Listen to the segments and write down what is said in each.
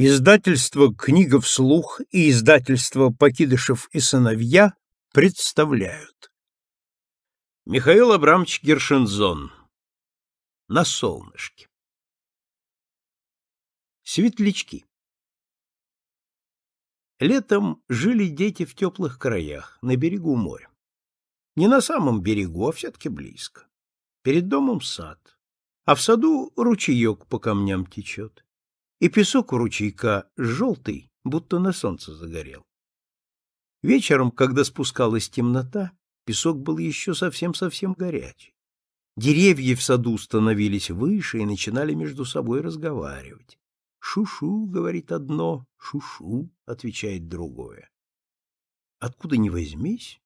Издательство «Книга вслух» и издательство «Покидышев и сыновья» представляют. Михаил Абрамович Гершензон. На солнышке. Светлячки. Летом жили дети в теплых краях, на берегу моря. Не на самом берегу, а все-таки близко. Перед домом сад, а в саду ручеек по камням течет и песок у ручейка желтый, будто на солнце загорел. Вечером, когда спускалась темнота, песок был еще совсем-совсем горячий. Деревья в саду становились выше и начинали между собой разговаривать. «Шу-шу», — говорит одно, «шу-шу», — отвечает другое. Откуда ни возьмись,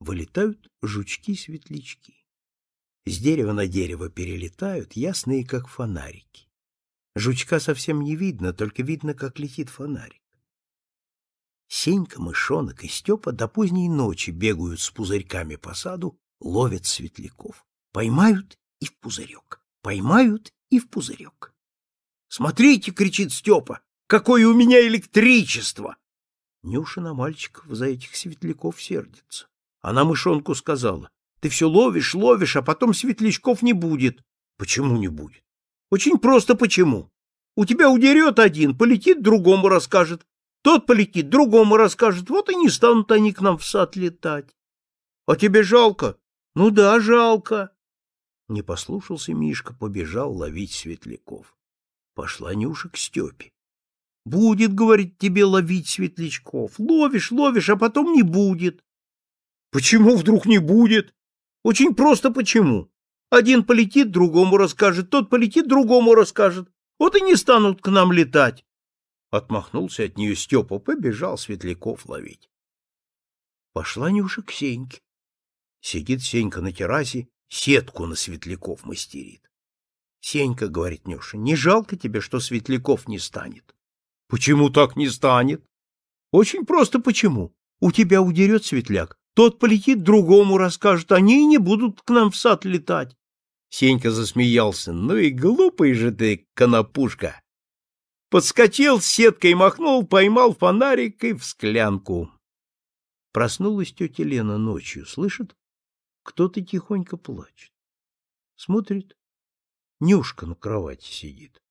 вылетают жучки-светлячки. С дерева на дерево перелетают, ясные, как фонарики. Жучка совсем не видно, только видно, как летит фонарик. Сенька, мышонок и Степа до поздней ночи бегают с пузырьками по саду, ловят светляков. Поймают и в пузырек. Поймают и в пузырек. «Смотрите!» — кричит Степа. «Какое у меня электричество!» Нюша на мальчиков за этих светляков сердится. Она мышонку сказала. «Ты все ловишь, ловишь, а потом светлячков не будет». «Почему не будет?» Очень просто почему. У тебя удерет один, полетит, другому расскажет. Тот полетит, другому расскажет. Вот и не станут они к нам в сад летать. А тебе жалко? Ну да, жалко. Не послушался Мишка, побежал ловить светляков. Пошла Нюша к Степе. Будет, говорит, тебе ловить светлячков. Ловишь, ловишь, а потом не будет. Почему вдруг не будет? Очень просто почему. Один полетит, другому расскажет, тот полетит, другому расскажет. Вот и не станут к нам летать. Отмахнулся от нее Степа, побежал Светляков ловить. Пошла Нюша к Сеньке. Сидит Сенька на террасе, сетку на Светляков мастерит. Сенька, говорит Нюша, не жалко тебе, что Светляков не станет? Почему так не станет? Очень просто почему. У тебя удерет Светляк, тот полетит, другому расскажет, они и не будут к нам в сад летать. Сенька засмеялся. Ну и глупый же ты, конопушка. Подскочил сеткой, махнул, поймал фонарик и в склянку. Проснулась тетя Лена ночью, слышит? Кто-то тихонько плачет. Смотрит. Нюшка на кровати сидит.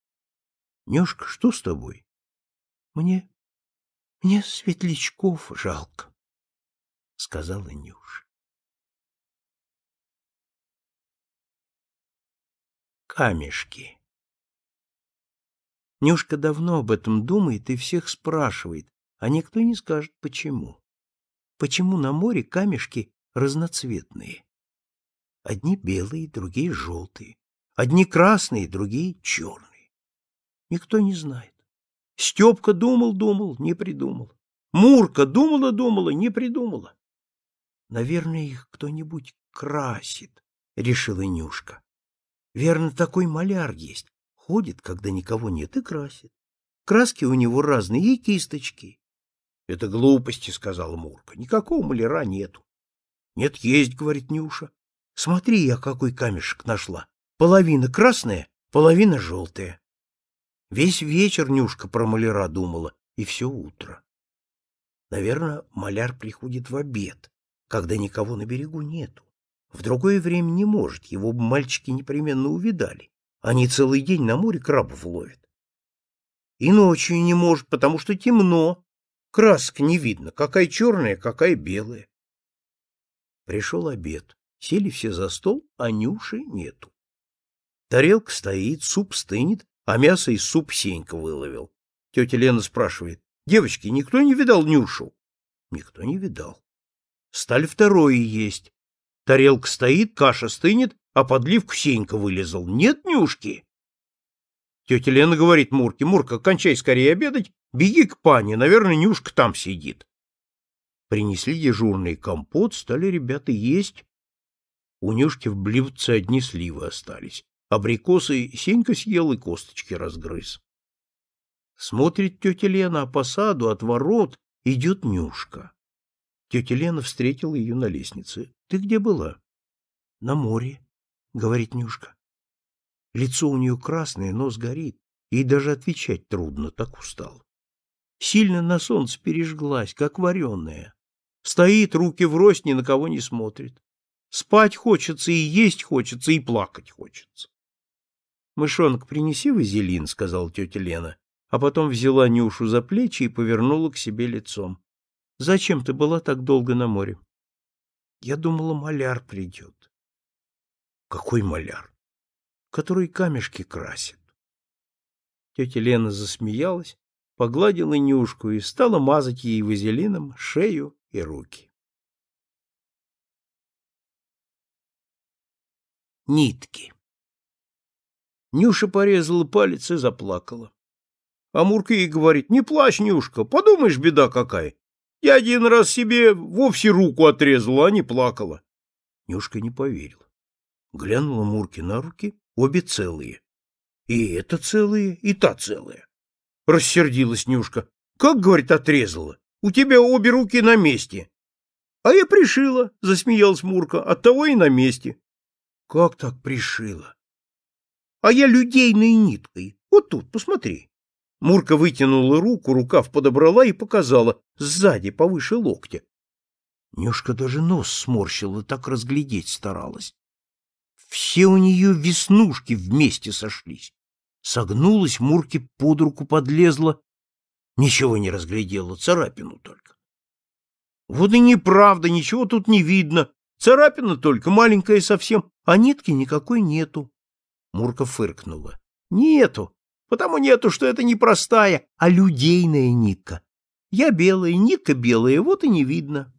Нюшка, что с тобой? Мне... мне светлячков жалко, сказала Нюша. Камешки. Нюшка давно об этом думает и всех спрашивает, а никто не скажет, почему. Почему на море камешки разноцветные? Одни белые, другие желтые. Одни красные, другие черные. Никто не знает. Степка думал-думал, не придумал. Мурка думала-думала, не придумала. Наверное, их кто-нибудь красит, решила Нюшка. Верно, такой маляр есть. Ходит, когда никого нет, и красит. Краски у него разные, и кисточки. — Это глупости, — сказала Мурка. — Никакого маляра нету. — Нет, есть, — говорит Нюша. — Смотри, я какой камешек нашла. Половина красная, половина желтая. Весь вечер Нюшка про маляра думала, и все утро. Наверное, маляр приходит в обед, когда никого на берегу нету. В другое время не может, его бы мальчики непременно увидали. Они целый день на море крабов ловят. И ночью не может, потому что темно. Красок не видно, какая черная, какая белая. Пришел обед. Сели все за стол, а Нюши нету. Тарелка стоит, суп стынет, а мясо из суп Сенька выловил. Тетя Лена спрашивает, девочки, никто не видал Нюшу? Никто не видал. Стали второе есть. Тарелка стоит, каша стынет, а подливку Сенька вылезал. Нет Нюшки? Тетя Лена говорит Мурке, Мурка, кончай скорее обедать, беги к пане, наверное, Нюшка там сидит. Принесли дежурный компот, стали ребята есть. У Нюшки в блюдце одни сливы остались. Абрикосы Сенька съел и косточки разгрыз. Смотрит тетя Лена, а по саду от ворот идет Нюшка. Тетя Лена встретила ее на лестнице. — Ты где была? — На море, — говорит Нюшка. Лицо у нее красное, нос горит. Ей даже отвечать трудно, так устал. Сильно на солнце пережглась, как вареная. Стоит, руки врозь, ни на кого не смотрит. Спать хочется, и есть хочется, и плакать хочется. — Мышонок, принеси вазелин, — сказала тетя Лена, а потом взяла Нюшу за плечи и повернула к себе лицом. — Зачем ты была так долго на море? — Я думала, маляр придет. — Какой маляр? — Который камешки красит. Тетя Лена засмеялась, погладила Нюшку и стала мазать ей вазелином шею и руки. Нитки Нюша порезала палец и заплакала. А Мурка ей говорит, не плачь, Нюшка, подумаешь, беда какая. Я один раз себе вовсе руку отрезала, а не плакала. Нюшка не поверила. Глянула Мурке на руки, обе целые. И это целые, и та целая. — рассердилась Нюшка. — Как, говорит, отрезала? У тебя обе руки на месте. — А я пришила, — засмеялась Мурка, — оттого и на месте. — Как так пришила? — А я людейной ниткой. Вот тут, посмотри. Мурка вытянула руку, рукав подобрала и показала, сзади, повыше локтя. Нюшка даже нос сморщила, так разглядеть старалась. Все у нее веснушки вместе сошлись. Согнулась, Мурке под руку подлезла. Ничего не разглядела, царапину только. Вот и неправда, ничего тут не видно. Царапина только, маленькая совсем, а нитки никакой нету. Мурка фыркнула. Нету, потому нету, что это не простая, а людейная нитка. Я белая, нитка белая, вот и не видно.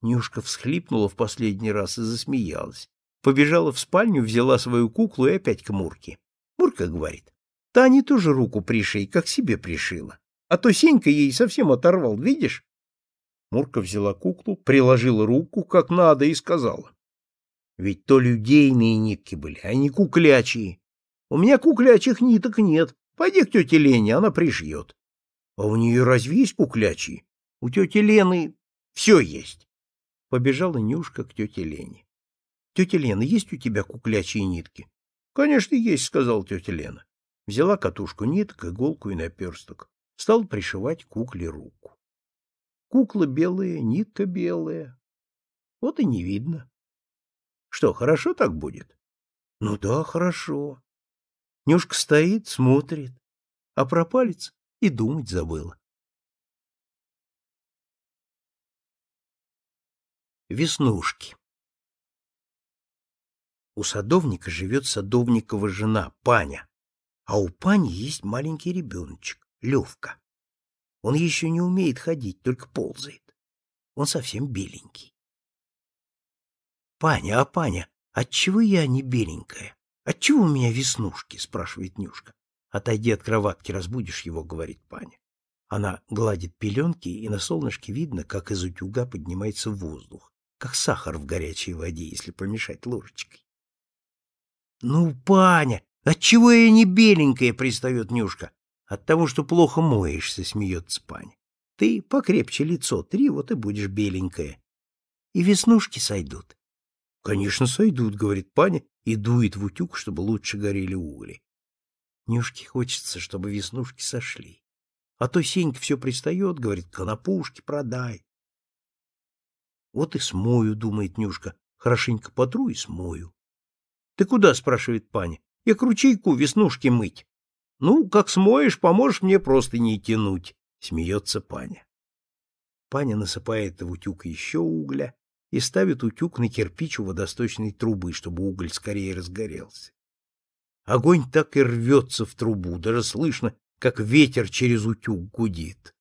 Нюшка всхлипнула в последний раз и засмеялась. Побежала в спальню, взяла свою куклу и опять к Мурке. Мурка говорит, Таня тоже руку пришей, как себе пришила. А то Сенька ей совсем оторвал, видишь? Мурка взяла куклу, приложила руку как надо и сказала. Ведь то людейные нитки были, а не куклячие. У меня куклячих ниток нет. Пойди к тете Лене, она пришьет. А у нее разве есть куклячие? У тети Лены все есть. Побежала Нюшка к тете Лене. Тетя Лена, есть у тебя куклячие нитки? Конечно, есть, сказала тетя Лена. Взяла катушку ниток, иголку и наперсток. Стал пришивать кукле руку. Кукла белая, нитка белая. Вот и не видно. Что, хорошо так будет? Ну да, хорошо. Нюшка стоит, смотрит, а про палец и думать забыла. Веснушки у садовника живет садовникова жена, Паня, а у Пани есть маленький ребеночек, Левка. Он еще не умеет ходить, только ползает. Он совсем беленький. — Паня, а Паня, отчего я не беленькая? Отчего у меня веснушки? — спрашивает Нюшка. — Отойди от кроватки, разбудишь его, — говорит Паня. Она гладит пеленки, и на солнышке видно, как из утюга поднимается воздух, как сахар в горячей воде, если помешать ложечкой. Ну, Паня, отчего я не беленькая, пристает Нюшка. От того, что плохо моешься, смеется Паня. Ты покрепче лицо три, вот и будешь беленькая. И веснушки сойдут. Конечно, сойдут, говорит Паня и дует в утюг, чтобы лучше горели угли. Нюшке хочется, чтобы веснушки сошли. А то Сенька все пристает, говорит, конопушки продай. Вот и смою, думает Нюшка, хорошенько потру и смою. Ты куда, спрашивает паня. Я к ручейку веснушки мыть. Ну, как смоешь, поможешь мне просто не тянуть, смеется паня. Паня насыпает в утюг еще угля и ставит утюг на кирпич у водосточной трубы, чтобы уголь скорее разгорелся. Огонь так и рвется в трубу, даже слышно, как ветер через утюг гудит.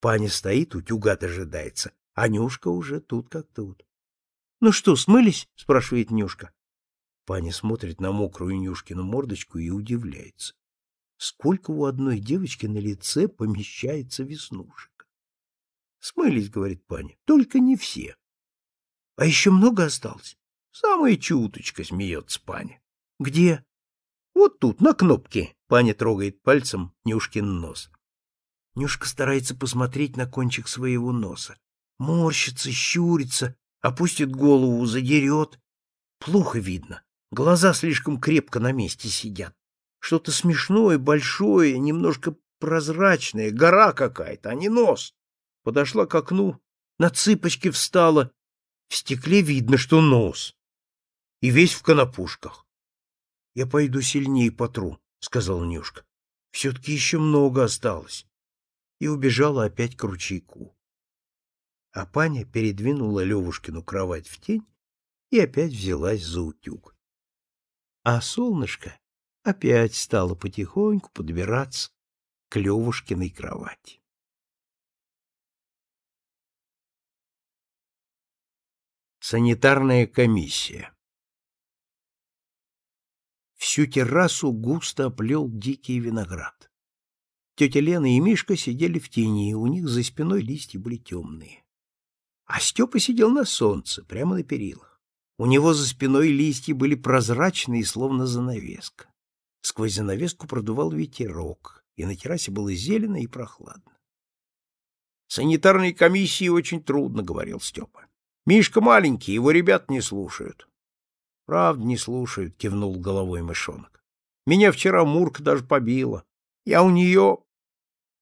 Паня стоит, утюга дожидается, а Нюшка уже тут как тут. — Ну что, смылись? — спрашивает Нюшка. Паня смотрит на мокрую Нюшкину мордочку и удивляется. Сколько у одной девочки на лице помещается веснушек? Смылись, говорит Паня, только не все. А еще много осталось? Самая чуточка, смеется Паня. Где? Вот тут, на кнопке. Паня трогает пальцем Нюшкин нос. Нюшка старается посмотреть на кончик своего носа. Морщится, щурится, опустит голову, задерет. Плохо видно. Глаза слишком крепко на месте сидят. Что-то смешное, большое, немножко прозрачное, гора какая-то, а не нос. Подошла к окну, на цыпочки встала. В стекле видно, что нос. И весь в конопушках. — Я пойду сильнее потру, — сказала Нюшка. — Все-таки еще много осталось. И убежала опять к ручейку. А паня передвинула Левушкину кровать в тень и опять взялась за утюг. А солнышко опять стало потихоньку подбираться к Левушкиной кровати. Санитарная комиссия Всю террасу густо оплел дикий виноград. Тетя Лена и Мишка сидели в тени, и у них за спиной листья были темные. А Степа сидел на солнце, прямо на перилах. У него за спиной листья были прозрачные, словно занавеска. Сквозь занавеску продувал ветерок, и на террасе было зелено и прохладно. «Санитарной комиссии очень трудно», — говорил Степа. «Мишка маленький, его ребят не слушают». «Правда, не слушают», — кивнул головой мышонок. «Меня вчера Мурка даже побила. Я у нее...»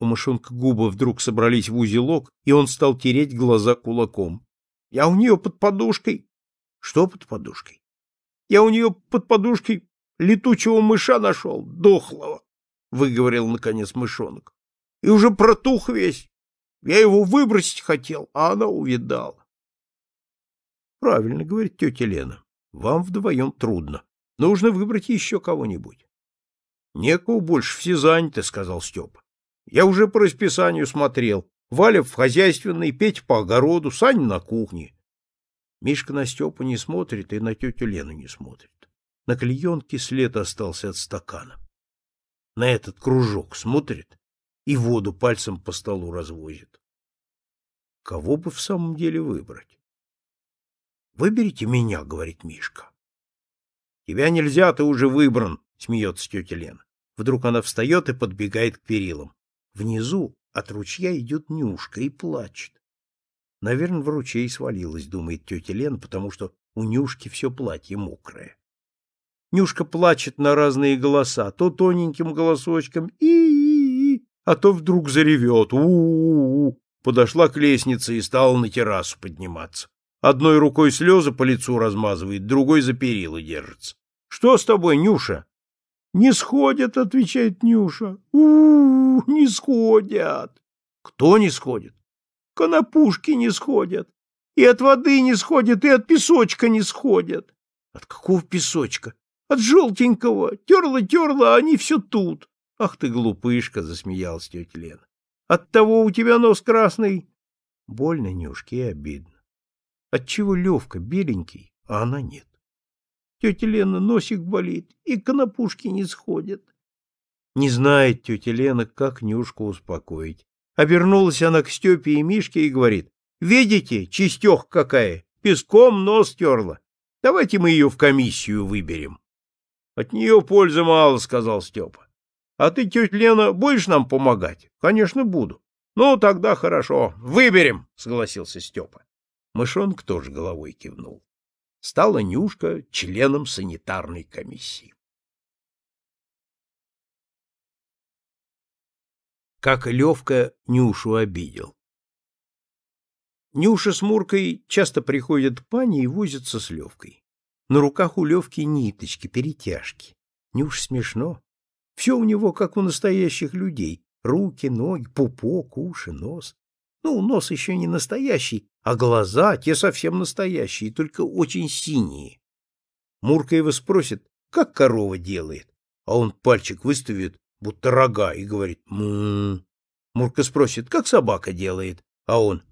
У мышонка губы вдруг собрались в узелок, и он стал тереть глаза кулаком. «Я у нее под подушкой что под подушкой? Я у нее под подушкой летучего мыша нашел, дохлого, — выговорил, наконец, мышонок. И уже протух весь. Я его выбросить хотел, а она увидала. Правильно, говорит тетя Лена. Вам вдвоем трудно. Нужно выбрать еще кого-нибудь. Некого больше, все заняты, сказал Степа. Я уже по расписанию смотрел. Валя в хозяйственной, Петя по огороду, Саня на кухне. Мишка на Степу не смотрит и на тетю Лену не смотрит. На клеенке след остался от стакана. На этот кружок смотрит и воду пальцем по столу развозит. Кого бы в самом деле выбрать? «Выберите меня», — говорит Мишка. «Тебя нельзя, ты уже выбран», — смеется тетя Лена. Вдруг она встает и подбегает к перилам. Внизу от ручья идет Нюшка и плачет. Наверное, в ручей свалилась, думает тетя Лена, потому что у Нюшки все платье мокрое. Нюшка плачет на разные голоса, то тоненьким голосочком и, а то вдруг заревет у-у-у. Подошла к лестнице и стала на террасу подниматься. Одной рукой слезы по лицу размазывает, другой за перила держится. — Что с тобой, Нюша? — Не сходят, — отвечает Нюша. У, -у, у не сходят. — Кто не сходит? конопушки не сходят, и от воды не сходят, и от песочка не сходят. От какого песочка? От желтенького. Терла-терла, а они все тут. Ах ты, глупышка, засмеялась тетя Лена. От того у тебя нос красный. Больно, Нюшке, и обидно. Отчего Левка беленький, а она нет? Тетя Лена носик болит, и конопушки не сходят. Не знает тетя Лена, как Нюшку успокоить. Обернулась она к Степе и Мишке и говорит, «Видите, чистех какая, песком нос терла. Давайте мы ее в комиссию выберем». «От нее пользы мало», — сказал Степа. «А ты, тетя Лена, будешь нам помогать?» «Конечно, буду». «Ну, тогда хорошо. Выберем», — согласился Степа. Мышонок тоже головой кивнул. Стала Нюшка членом санитарной комиссии. как Левка Нюшу обидел. Нюша с Муркой часто приходят к пане и возятся с Левкой. На руках у Левки ниточки, перетяжки. Нюш смешно. Все у него, как у настоящих людей. Руки, ноги, пупок, уши, нос. Ну, нос еще не настоящий, а глаза, те совсем настоящие, только очень синие. Мурка его спросит, как корова делает, а он пальчик выставит будто рога, и говорит «му». Мурка спросит, как собака делает, а он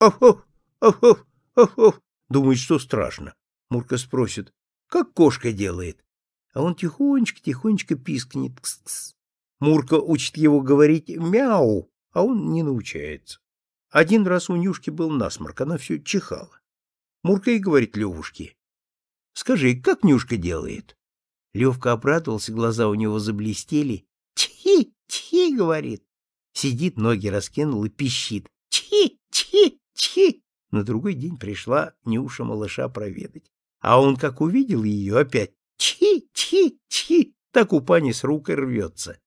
«Аф-аф, аф-аф, аф-аф», думает, что страшно. Мурка спросит, как кошка делает, а он тихонечко-тихонечко пискнет. Кс -кс. Мурка учит его говорить «мяу», а он не научается. Один раз у Нюшки был насморк, она все чихала. Мурка и говорит Левушке, «Скажи, как Нюшка делает?» Левка обрадовался, глаза у него заблестели, Чи, чи, говорит. Сидит, ноги раскинул и пищит. Чи, чи, чи. На другой день пришла Нюша малыша проведать. А он, как увидел ее, опять чи, чи, чи. Так у пани с рукой рвется.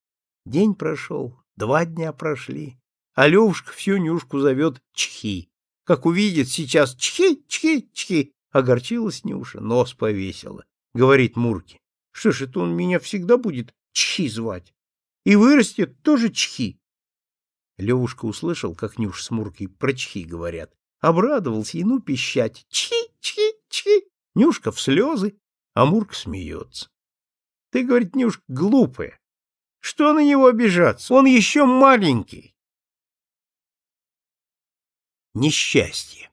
День прошел, два дня прошли, а Левушка всю Нюшку зовет Чхи. Как увидит сейчас Чхи, Чхи, Чхи, огорчилась Нюша, нос повесила. Говорит Мурке, что ж это он меня всегда будет Чхи звать? И вырастет тоже Чхи. Левушка услышал, как Нюш с Муркой про Чхи говорят. Обрадовался и ну пищать. Чхи, Чхи, Чхи. Нюшка в слезы, а Мурка смеется. Ты, говорит, Нюшка, глупая. Что на него обижаться? Он еще маленький. Несчастье.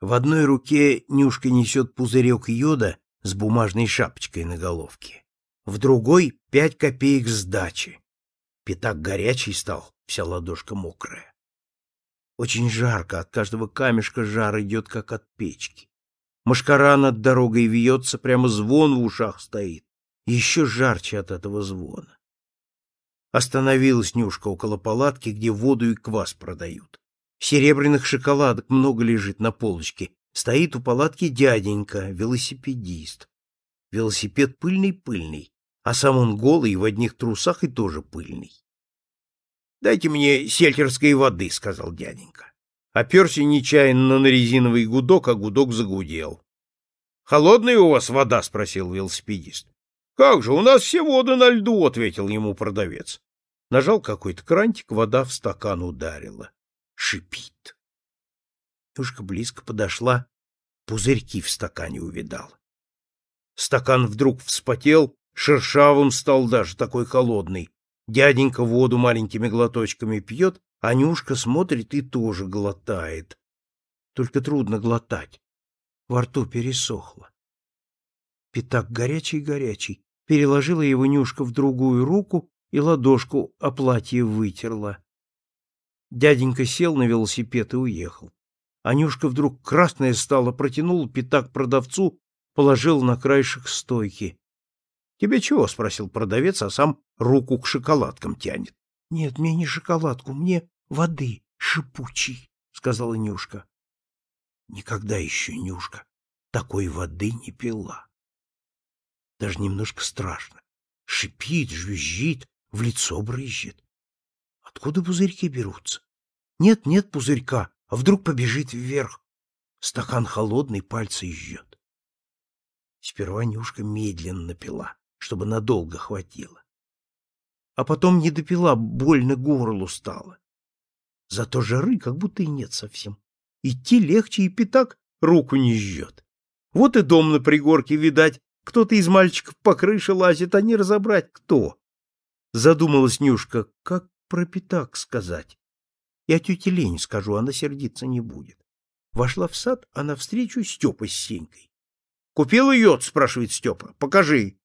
В одной руке Нюшка несет пузырек йода с бумажной шапочкой на головке. В другой — пять копеек сдачи. Пятак горячий стал, вся ладошка мокрая. Очень жарко, от каждого камешка жар идет, как от печки. Машкара над дорогой вьется, прямо звон в ушах стоит. Еще жарче от этого звона. Остановилась Нюшка около палатки, где воду и квас продают. Серебряных шоколадок много лежит на полочке. Стоит у палатки дяденька, велосипедист. Велосипед пыльный-пыльный, а сам он голый в одних трусах и тоже пыльный. — Дайте мне сельтерской воды, — сказал дяденька. Оперся нечаянно на резиновый гудок, а гудок загудел. — Холодная у вас вода? — спросил велосипедист. — Как же, у нас все воды на льду, — ответил ему продавец. Нажал какой-то крантик, вода в стакан ударила. Шипит. Тушка близко подошла, пузырьки в стакане увидала. Стакан вдруг вспотел, шершавым стал даже, такой холодный. Дяденька воду маленькими глоточками пьет, Нюшка смотрит и тоже глотает. Только трудно глотать. Во рту пересохло. Пятак горячий-горячий. Переложила его Нюшка в другую руку и ладошку о платье вытерла. Дяденька сел на велосипед и уехал. Анюшка вдруг красная стала, протянула пятак продавцу, положил на краешек стойки. — Тебе чего? — спросил продавец, а сам руку к шоколадкам тянет. — Нет, мне не шоколадку, мне воды шипучей, — сказала Нюшка. Никогда еще Нюшка такой воды не пила. Даже немножко страшно. Шипит, жвизжит, в лицо брызжет. Откуда пузырьки берутся? Нет, нет пузырька, а вдруг побежит вверх. Стакан холодный, пальцы жжет. Сперва Нюшка медленно пила, чтобы надолго хватило. А потом не допила, больно горлу стало. Зато жары как будто и нет совсем. Идти легче, и пятак руку не жжет. Вот и дом на пригорке, видать, кто-то из мальчиков по крыше лазит, а не разобрать кто. Задумалась Нюшка, как про пятак сказать. Я тете Лене скажу, она сердиться не будет. Вошла в сад, а навстречу Степа с Сенькой. — Купил йод? — спрашивает Степа. — Покажи.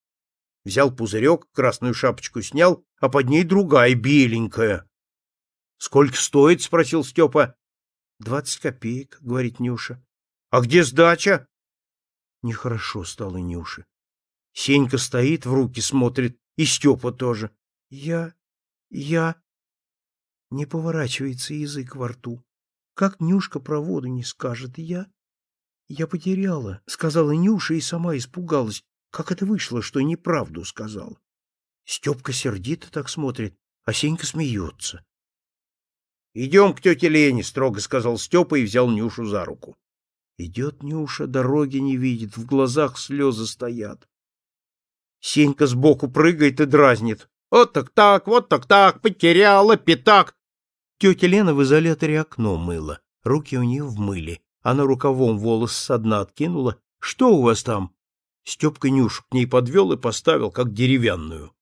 Взял пузырек, красную шапочку снял, а под ней другая, беленькая. — Сколько стоит? — спросил Степа. — Двадцать копеек, — говорит Нюша. — А где сдача? Нехорошо стало Нюше. Сенька стоит, в руки смотрит, и Степа тоже. Я... я... Не поворачивается язык во рту. Как Нюшка про воду не скажет, я... Я потеряла, сказала Нюша и сама испугалась. Как это вышло, что неправду сказал? Степка сердито так смотрит, а Сенька смеется. — Идем к тете Лене, — строго сказал Степа и взял Нюшу за руку. Идет Нюша, дороги не видит, в глазах слезы стоят. Сенька сбоку прыгает и дразнит. Вот так так, вот так так, потеряла пятак. Тетя Лена в изоляторе окно мыла, руки у нее в мыле. Она рукавом волос со дна откинула. Что у вас там? Степка Нюш к ней подвел и поставил, как деревянную.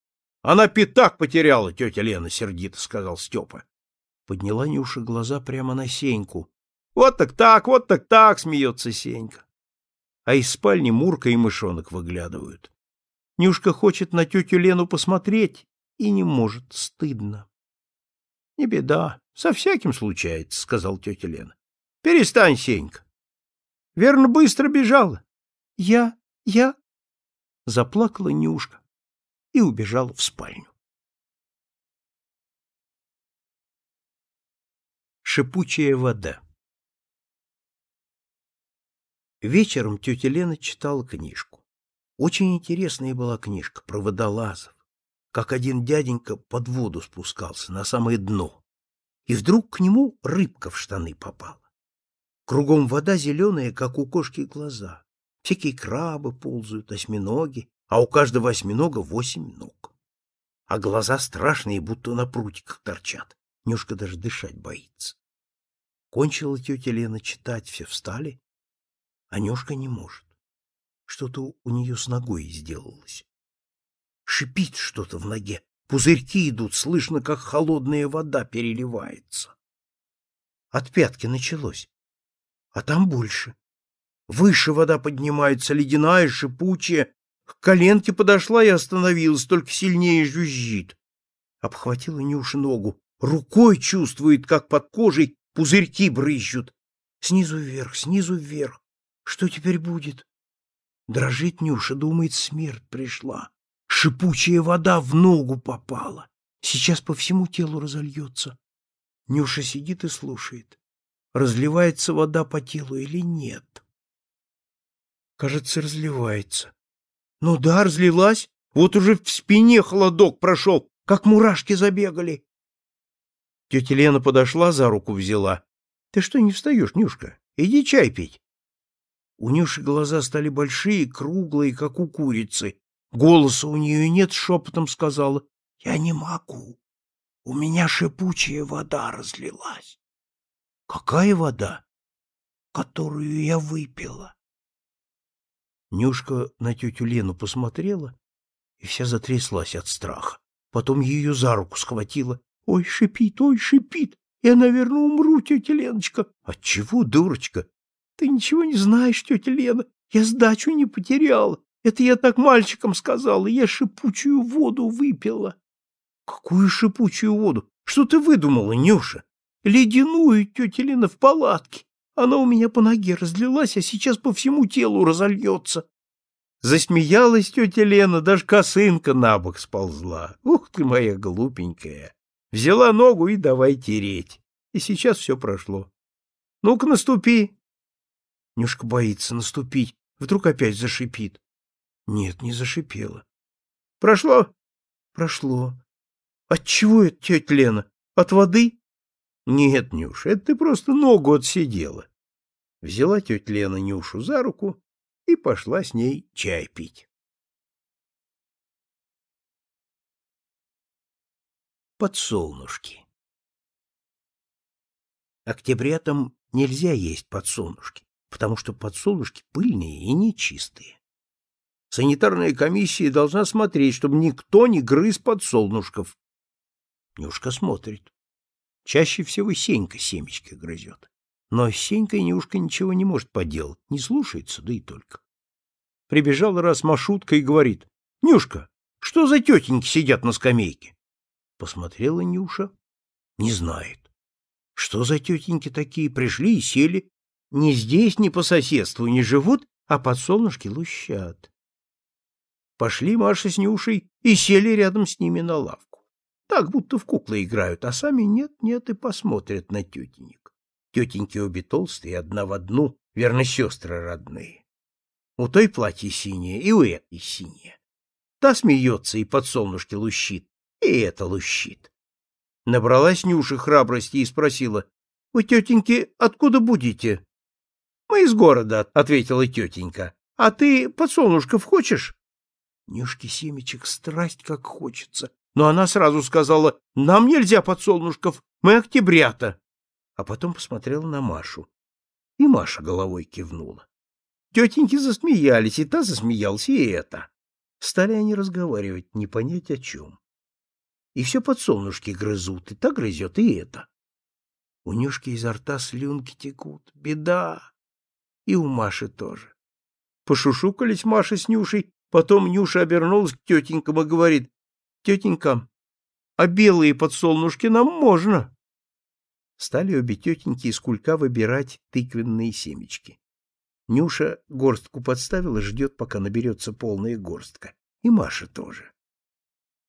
Она пятак потеряла, тетя Лена, сердито сказал Степа. Подняла Нюша глаза прямо на Сеньку. Вот так так, вот так так, смеется Сенька. А из спальни Мурка и мышонок выглядывают. Нюшка хочет на тетю Лену посмотреть, и не может, стыдно. — Не беда, со всяким случается, — сказал тетя Лена. — Перестань, Сенька. Верно, быстро бежала. — Я, я... Заплакала Нюшка и убежала в спальню. Шипучая вода Вечером тетя Лена читала книжку. Очень интересная была книжка про водолазов, как один дяденька под воду спускался на самое дно, и вдруг к нему рыбка в штаны попала. Кругом вода зеленая, как у кошки глаза. Всякие крабы ползают, осьминоги, а у каждого осьминога восемь ног. А глаза страшные, будто на прутиках торчат. Нюшка даже дышать боится. Кончила тетя Лена читать, все встали, а Нюшка не может. Что-то у нее с ногой сделалось. Шипит что-то в ноге, пузырьки идут, слышно, как холодная вода переливается. От пятки началось, а там больше. Выше вода поднимается, ледяная, шипучая. К коленке подошла и остановилась, только сильнее жужжит. Обхватила Нюша ногу, рукой чувствует, как под кожей пузырьки брызжут. Снизу вверх, снизу вверх. Что теперь будет? Дрожит Нюша, думает, смерть пришла. Шипучая вода в ногу попала. Сейчас по всему телу разольется. Нюша сидит и слушает. Разливается вода по телу или нет? Кажется, разливается. Ну да, разлилась. Вот уже в спине холодок прошел, как мурашки забегали. Тетя Лена подошла, за руку взяла. — Ты что не встаешь, Нюшка? Иди чай пить. У Нюши глаза стали большие, круглые, как у курицы. Голоса у нее нет, шепотом сказала. — Я не могу. У меня шипучая вода разлилась. — Какая вода? — Которую я выпила. Нюшка на тетю Лену посмотрела и вся затряслась от страха. Потом ее за руку схватила. «Ой, шипит, ой, шипит! Я, наверное, умру, тетя Леночка!» «Отчего, дурочка?» «Ты ничего не знаешь, тетя Лена. Я сдачу не потеряла. Это я так мальчикам сказала. Я шипучую воду выпила». «Какую шипучую воду? Что ты выдумала, Нюша?» «Ледяную, тетя Лена, в палатке. Она у меня по ноге разлилась, а сейчас по всему телу разольется. Засмеялась тетя Лена, даже косынка на бок сползла. Ух ты моя глупенькая! Взяла ногу и давай тереть. И сейчас все прошло. Ну-ка, наступи. Нюшка боится наступить. Вдруг опять зашипит. Нет, не зашипела. Прошло? Прошло. От чего это, тетя Лена? От воды? Нет, Нюша, это ты просто ногу отсидела взяла тетя Лена Нюшу за руку и пошла с ней чай пить. Подсолнушки Октябрятам нельзя есть подсолнушки, потому что подсолнушки пыльные и нечистые. Санитарная комиссия должна смотреть, чтобы никто не грыз подсолнушков. Нюшка смотрит. Чаще всего Сенька семечки грызет. Но с Сенькой Нюшка ничего не может поделать, не слушается, да и только. Прибежал раз Машутка и говорит, «Нюшка, что за тетеньки сидят на скамейке?» Посмотрела Нюша, не знает. Что за тетеньки такие пришли и сели? Ни здесь, ни по соседству не живут, а подсолнушки лущат. Пошли Маша с Нюшей и сели рядом с ними на лавку. Так, будто в куклы играют, а сами нет-нет и посмотрят на тетенек. Тетеньки обе толстые, одна в одну, верно, сестры родные. У той платье синее, и у этой синее. Та смеется и подсолнушки лущит, и это лущит. Набралась Нюша храбрости и спросила, — Вы, тетеньки, откуда будете? — Мы из города, — ответила тетенька. — А ты подсолнушков хочешь? Нюшке семечек страсть как хочется, но она сразу сказала, — Нам нельзя подсолнушков, мы октябрята а потом посмотрела на Машу. И Маша головой кивнула. Тетеньки засмеялись, и та засмеялась, и это. Стали они разговаривать, не понять о чем. И все подсолнушки грызут, и та грызет, и это. У Нюшки изо рта слюнки текут. Беда! И у Маши тоже. Пошушукались Маша с Нюшей, потом Нюша обернулась к тетенькам и говорит, «Тетенька, а белые подсолнушки нам можно?» стали обе тетеньки из кулька выбирать тыквенные семечки. Нюша горстку подставила, ждет, пока наберется полная горстка. И Маша тоже.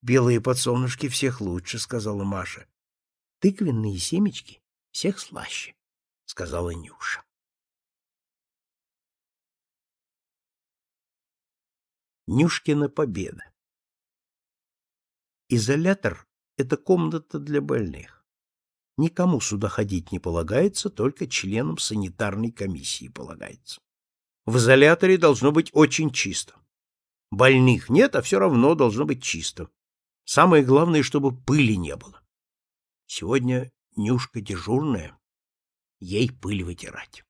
«Белые подсолнушки всех лучше», — сказала Маша. «Тыквенные семечки всех слаще», — сказала Нюша. Нюшкина победа. Изолятор — это комната для больных. Никому сюда ходить не полагается, только членам санитарной комиссии полагается. В изоляторе должно быть очень чисто. Больных нет, а все равно должно быть чисто. Самое главное, чтобы пыли не было. Сегодня Нюшка дежурная, ей пыль вытирать.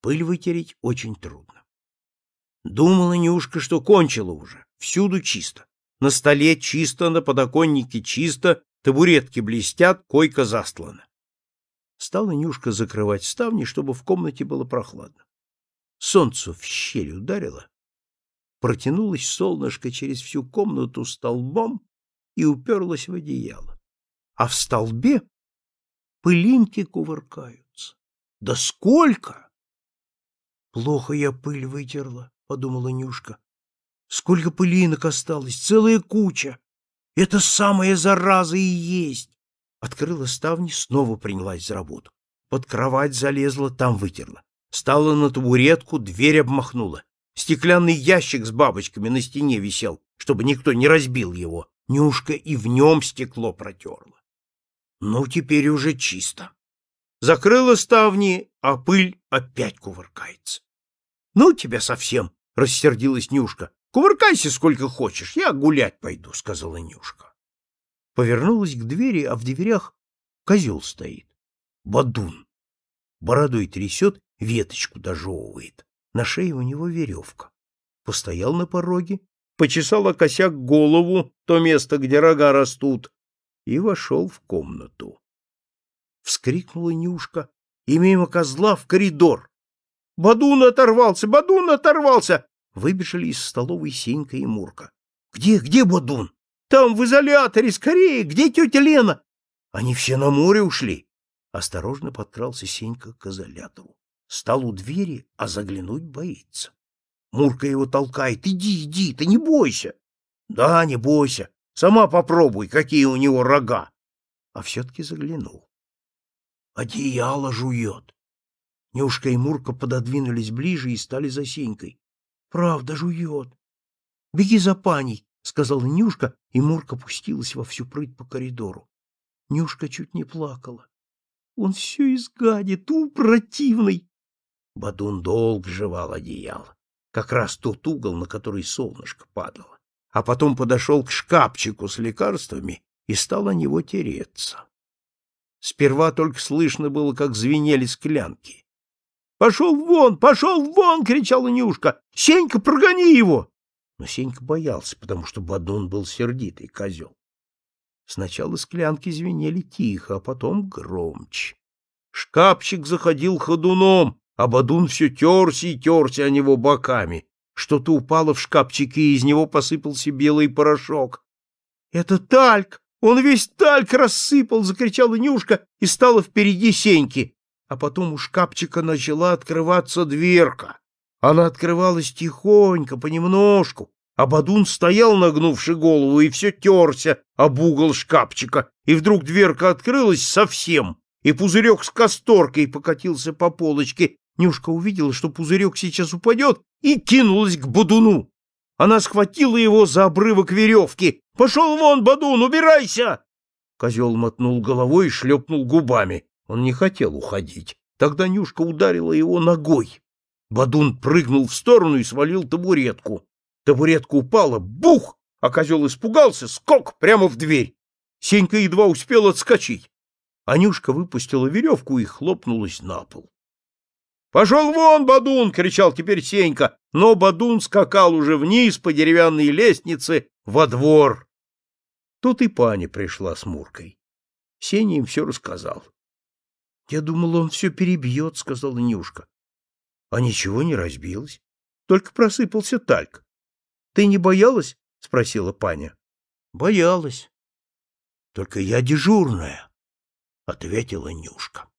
Пыль вытереть очень трудно. Думала Нюшка, что кончила уже, всюду чисто. На столе чисто, на подоконнике чисто, табуретки блестят, койка застлана. Стала Нюшка закрывать ставни, чтобы в комнате было прохладно. Солнце в щель ударило, протянулось солнышко через всю комнату столбом и уперлось в одеяло. А в столбе пылинки кувыркаются. Да сколько! Плохо я пыль вытерла, подумала Нюшка. Сколько пылинок осталось, целая куча. Это самая зараза и есть. Открыла ставни, снова принялась за работу. Под кровать залезла, там вытерла. Стала на табуретку, дверь обмахнула. Стеклянный ящик с бабочками на стене висел, чтобы никто не разбил его. Нюшка и в нем стекло протерла. Ну, теперь уже чисто. Закрыла ставни, а пыль опять кувыркается. — Ну, тебя совсем! — рассердилась Нюшка. — Кувыркайся сколько хочешь, я гулять пойду, — сказала Нюшка. Повернулась к двери, а в дверях козел стоит. Бадун. Бородой трясет, веточку дожевывает. На шее у него веревка. Постоял на пороге, почесал о косяк голову, то место, где рога растут, и вошел в комнату. Вскрикнула Нюшка, и мимо козла в коридор. «Бадун оторвался! Бадун оторвался!» Выбежали из столовой Сенька и Мурка. «Где, где Бадун? Там, в изоляторе, скорее! Где тетя Лена?» «Они все на море ушли!» Осторожно подкрался Сенька к изолятору. Стал у двери, а заглянуть боится. Мурка его толкает. «Иди, иди, ты не бойся!» «Да, не бойся. Сама попробуй, какие у него рога!» А все-таки заглянул. Одеяло жует. Нюшка и Мурка пододвинулись ближе и стали за Сенькой. «Правда жует!» «Беги за паней!» — сказала Нюшка, и Мурка пустилась во всю прыть по коридору. Нюшка чуть не плакала. «Он все изгадит, у, противный!» Бадун долго жевал одеяло, как раз тот угол, на который солнышко падало, а потом подошел к шкафчику с лекарствами и стал о него тереться. Сперва только слышно было, как звенели склянки. «Пошел вон! Пошел вон!» — кричала Нюшка. «Сенька, прогони его!» Но Сенька боялся, потому что Бадун был сердитый козел. Сначала склянки звенели тихо, а потом громче. Шкафчик заходил ходуном, а Бадун все терся и терся о него боками. Что-то упало в шкафчике, и из него посыпался белый порошок. — Это тальк! Он весь тальк рассыпал! — закричала Нюшка и стала впереди Сеньки. А потом у шкафчика начала открываться дверка. Она открывалась тихонько, понемножку, а Бадун стоял, нагнувши голову, и все терся об угол шкафчика, и вдруг дверка открылась совсем, и пузырек с касторкой покатился по полочке, Нюшка увидела, что пузырек сейчас упадет, и кинулась к Бадуну. Она схватила его за обрывок веревки. «Пошел вон, Бадун, убирайся!» Козел мотнул головой и шлепнул губами. Он не хотел уходить. Тогда Нюшка ударила его ногой. Бадун прыгнул в сторону и свалил табуретку. Табуретка упала, бух, а козел испугался, скок прямо в дверь. Сенька едва успел отскочить. Анюшка выпустила веревку и хлопнулась на пол. «Пошел вон, Бадун!» — кричал теперь Сенька, но Бадун скакал уже вниз по деревянной лестнице во двор. Тут и паня пришла с Муркой. Сеня им все рассказал. — Я думал, он все перебьет, — сказала Нюшка. — А ничего не разбилось, только просыпался тальк. — Ты не боялась? — спросила паня. — Боялась. — Только я дежурная, — ответила Нюшка.